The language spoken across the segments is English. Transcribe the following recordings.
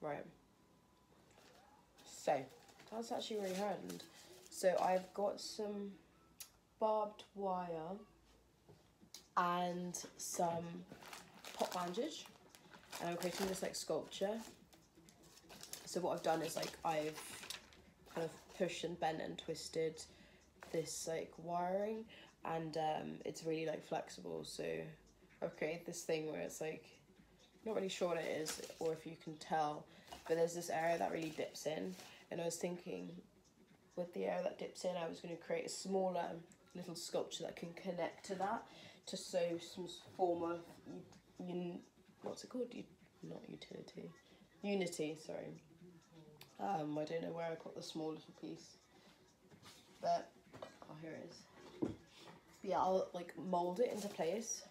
Right. So, that's actually really hard. So I've got some barbed wire and some pop bandage. And I'm creating this like sculpture. So what I've done is like I've kind of pushed and bent and twisted this like wiring and um, it's really like flexible so I've created this thing where it's like not really sure what it is or if you can tell but there's this area that really dips in and I was thinking with the area that dips in I was going to create a smaller little sculpture that can connect to that to show some form of un, what's it called? U, not utility, unity. Sorry. Um, I don't know where I got the small little piece, but oh, here it is. But yeah, I'll like mold it into place.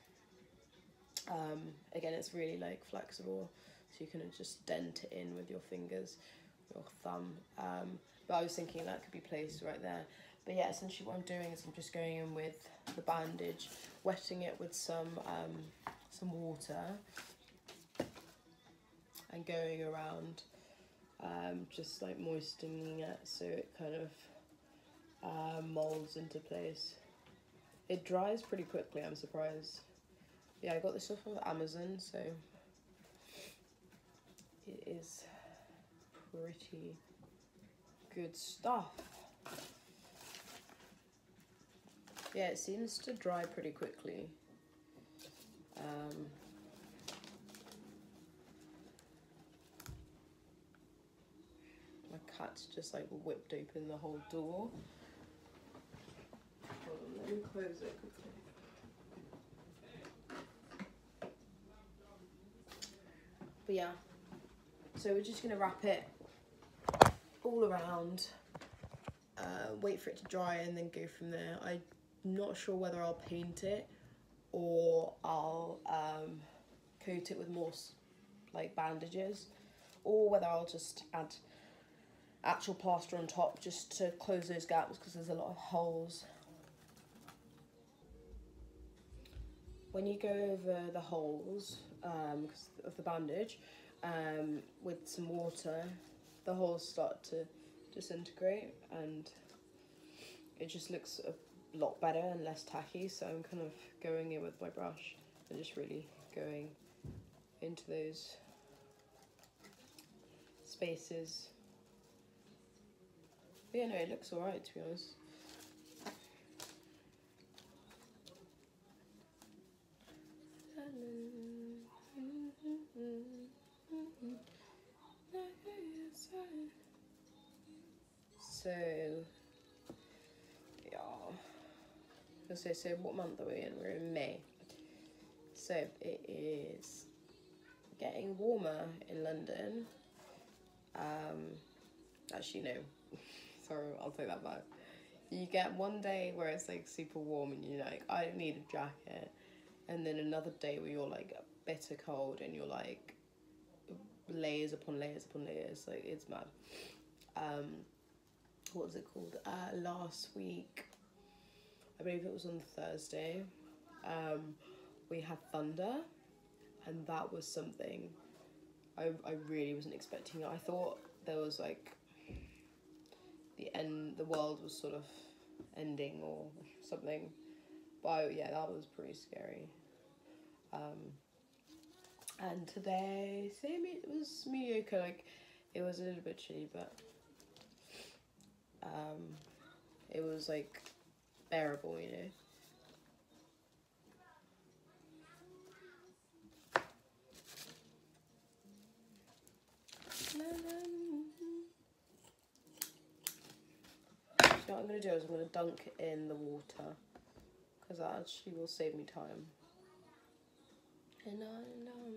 Um, again, it's really like flexible, so you can just dent it in with your fingers, your thumb. Um, but I was thinking that could be placed right there. But yeah, essentially what I'm doing is I'm just going in with the bandage, wetting it with some um, some water, and going around, um, just like moistening it so it kind of uh, molds into place. It dries pretty quickly. I'm surprised. Yeah, I got this off of Amazon, so it is pretty good stuff. Yeah, it seems to dry pretty quickly. Um, my cat's just like whipped open the whole door. On, let me close it quickly. But yeah, so we're just gonna wrap it all around, uh, wait for it to dry and then go from there. I'm not sure whether I'll paint it or I'll um, coat it with more like bandages or whether I'll just add actual plaster on top just to close those gaps because there's a lot of holes. When you go over the holes um, of the bandage um, with some water, the holes start to disintegrate and it just looks a lot better and less tacky. So I'm kind of going in with my brush and just really going into those spaces. But yeah no it looks alright to be honest I say, so what month are we in? We're in May. So it is getting warmer in London. Um, actually, no. Sorry, I'll take that back. You get one day where it's like super warm and you're like, I don't need a jacket. And then another day where you're like bitter cold and you're like layers upon layers upon layers. Like it's mad. Um, what was it called? Uh, last week, I believe it was on Thursday. Um, we had thunder, and that was something I I really wasn't expecting. I thought there was like the end, the world was sort of ending or something. But yeah, that was pretty scary. Um, and today, same. It was mediocre. Like it was a little bit chilly, but um, it was like bearable, you know. So what I'm going to do is I'm going to dunk it in the water because that actually will save me time. And I know.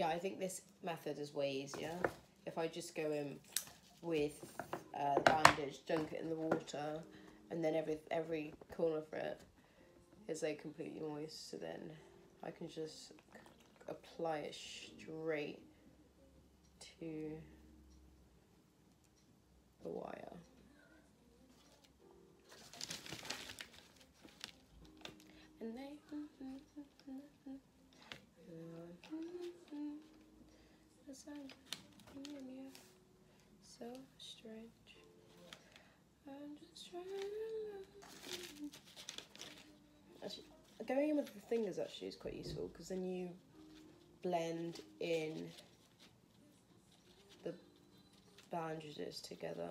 Yeah, I think this method is way easier. If I just go in with uh, bandage, dunk it in the water, and then every every corner of it is like completely moist. So then I can just apply it straight to the wire. And they so strange. I'm just trying to Actually, going in with the fingers actually is quite useful because then you blend in the bandages together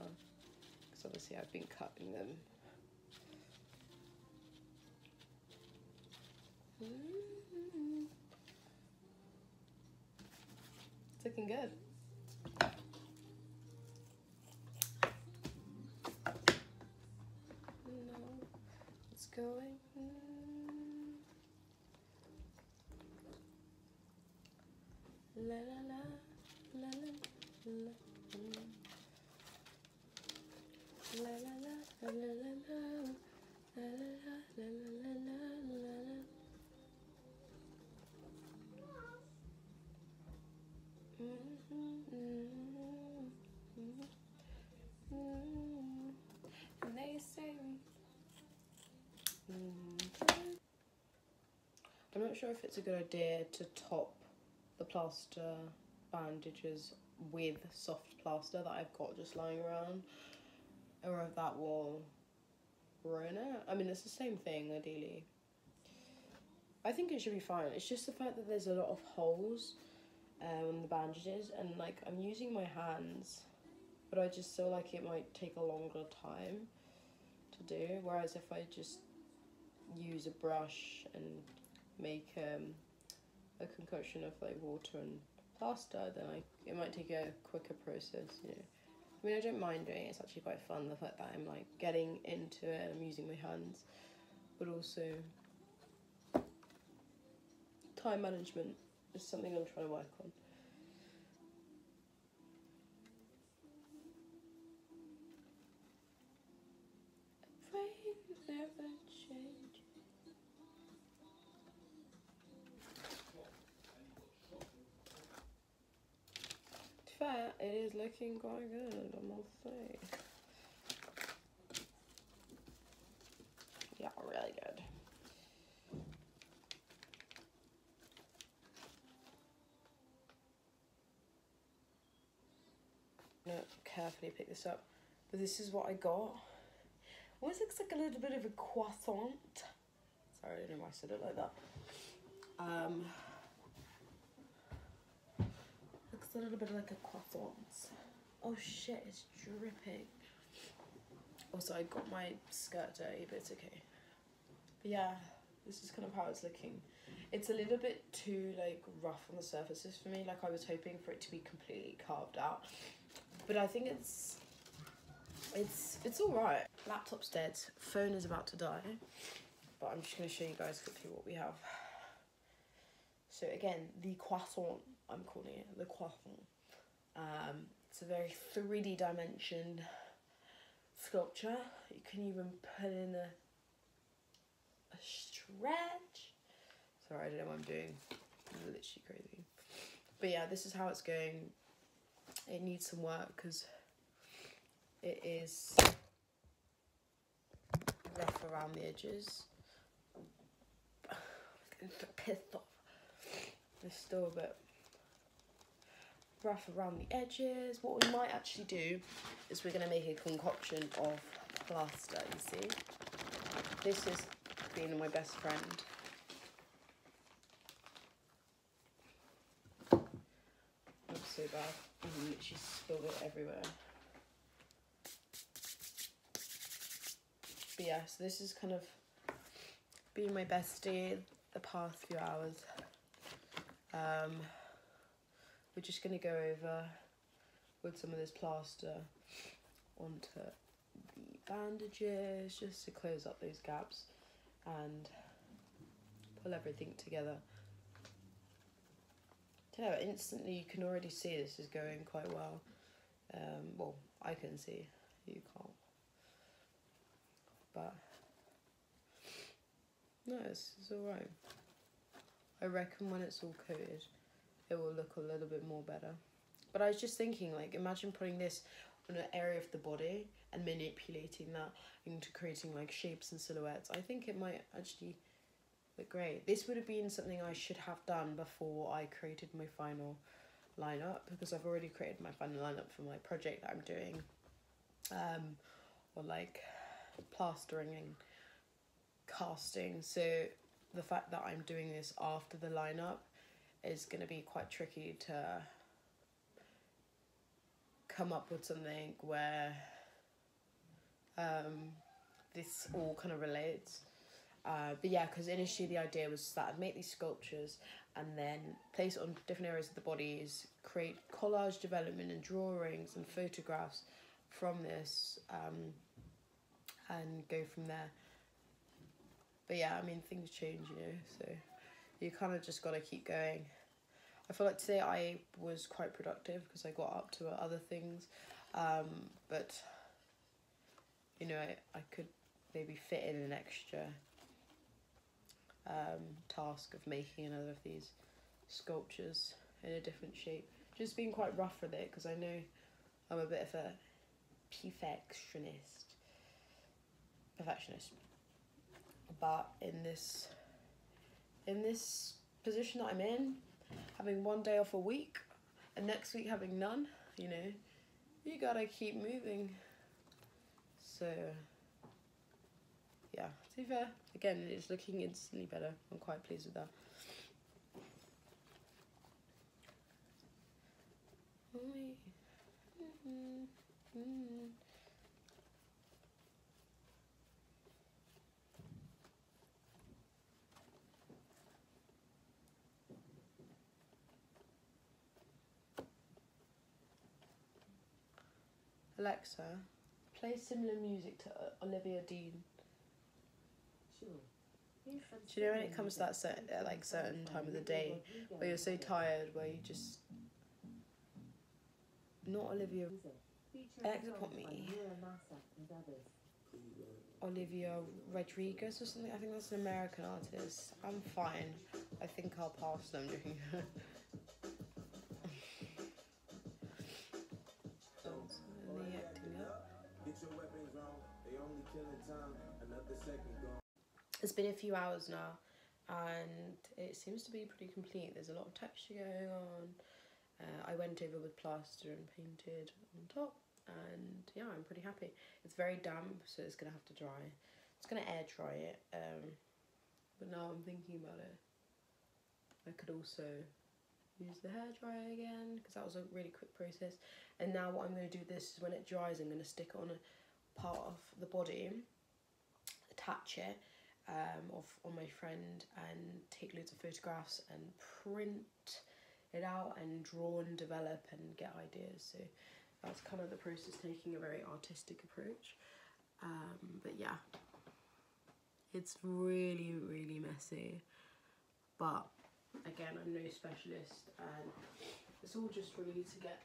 because obviously I've been cutting them. It's looking good. No, it's going. Sure if it's a good idea to top the plaster bandages with soft plaster that I've got just lying around or if that will ruin it. I mean, it's the same thing ideally. I think it should be fine. It's just the fact that there's a lot of holes um, on the bandages and like I'm using my hands but I just feel like it might take a longer time to do whereas if I just use a brush and make um, a concoction of like water and plaster, then I it might take a quicker process. You know, I mean I don't mind doing it. It's actually quite fun the fact that I'm like getting into it and I'm using my hands, but also time management is something I'm trying to work on. It is looking quite good, I must say. Yeah, really good. I'm gonna carefully pick this up, but this is what I got. Almost looks like a little bit of a croissant. Sorry, I don't know why I said it like that. Um, looks a little bit like a croissant. Oh shit, it's dripping. Also, I got my skirt dirty, but it's okay. But yeah, this is kind of how it's looking. It's a little bit too like rough on the surfaces for me. Like I was hoping for it to be completely carved out. But I think it's it's it's all right. Laptop's dead. Phone is about to die. But I'm just going to show you guys quickly what we have. So again, the croissant, I'm calling it the croissant. Um, it's a very 3D dimension sculpture. You can even put in a, a stretch. Sorry, I don't know what I'm doing. I'm literally crazy. But yeah, this is how it's going. It needs some work because it is rough around the edges. Pissed off. It's still a bit rough around the edges. What we might actually do is we're going to make a concoction of plaster, you see. This is being my best friend. Not so bad. I literally spilled it everywhere. But yeah, so this is kind of been my bestie the past few hours. Um, we're just going to go over with some of this plaster onto the bandages just to close up those gaps and pull everything together. Know, instantly you can already see this is going quite well. Um, well, I can see, you can't. But no, it's, it's alright. I reckon when it's all coated, it will look a little bit more better. But I was just thinking, like, imagine putting this on an area of the body and manipulating that into creating like shapes and silhouettes. I think it might actually look great. This would have been something I should have done before I created my final lineup because I've already created my final lineup for my project that I'm doing. Um, or like plastering and casting. So the fact that I'm doing this after the lineup is going to be quite tricky to come up with something where um, this all kind of relates. Uh, but yeah, because initially the idea was that I'd make these sculptures and then place it on different areas of the bodies, create collage development and drawings and photographs from this, um, and go from there. But yeah, I mean, things change, you know, so you kind of just got to keep going. I feel like today I was quite productive because I got up to other things, um, but you know, I, I could maybe fit in an extra um, task of making another of these sculptures in a different shape. Just being quite rough with it because I know I'm a bit of a perfectionist. Perfectionist. But in this in this position that I'm in, having one day off a week and next week having none, you know, you gotta keep moving. So, yeah, to be fair, again, it's looking instantly better. I'm quite pleased with that. Mm-hmm. Mm-hmm. Alexa, play similar music to uh, Olivia Dean. Sure. Do you know when it comes to that certain, uh, like certain time of the day where you're so tired, where you just not Olivia, Alexa put me Olivia Rodriguez or something. I think that's an American artist. I'm fine. I think I'll pass them. It's been a few hours now, and it seems to be pretty complete. There's a lot of texture going on. Uh, I went over with plaster and painted on top, and yeah, I'm pretty happy. It's very damp, so it's gonna have to dry. It's gonna air dry it, um, but now I'm thinking about it. I could also use the hair dryer again because that was a really quick process. And now what I'm to do this is when it dries, I'm to stick it on a part of the body, attach it um, of on my friend, and take loads of photographs and print it out and draw and develop and get ideas. So that's kind of the process, taking a very artistic approach. Um, but yeah, it's really really messy, but again, I'm no specialist, and it's all just really to get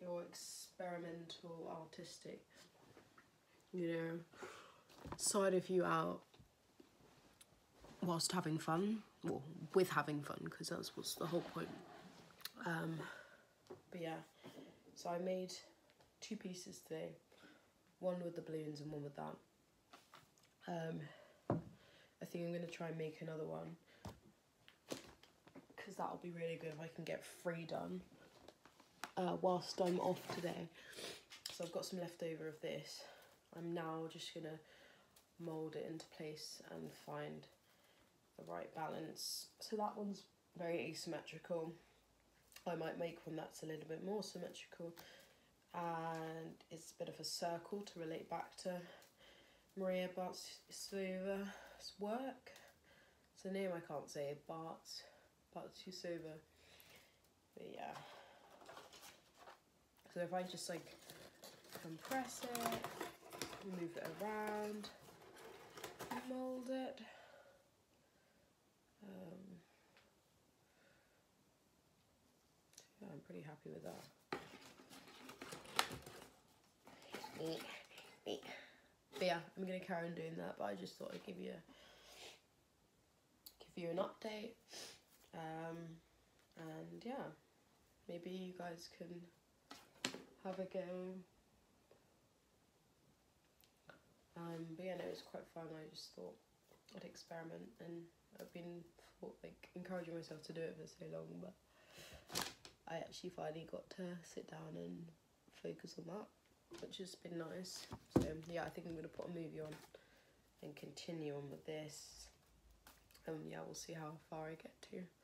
your experimental, artistic, you know, side of you out whilst having fun, well, with having fun, because that's what's the whole point. Um, but yeah, so I made two pieces today, one with the balloons and one with that. Um, I think I'm gonna try and make another one because that'll be really good if I can get three done uh, whilst I'm off today. So I've got some leftover of this. I'm now just gonna mold it into place and find the right balance. So that one's very asymmetrical. I might make one that's a little bit more symmetrical and it's a bit of a circle to relate back to Maria Bartsuva's work. It's a name I can't say, Bart, Bartsova. But yeah. So if I just like compress it, move it around, mold it. Um, yeah, I'm pretty happy with that. But yeah, I'm gonna carry on doing that. But I just thought I'd give you give you an update. Um, and yeah, maybe you guys can have a go. Um, but yeah, no, it was quite fun. I just thought I'd experiment, and I've been thought, like encouraging myself to do it for so long, but I actually finally got to sit down and focus on that, which has been nice. So yeah, I think I'm gonna put a movie on and continue on with this. Um, yeah, we'll see how far I get to.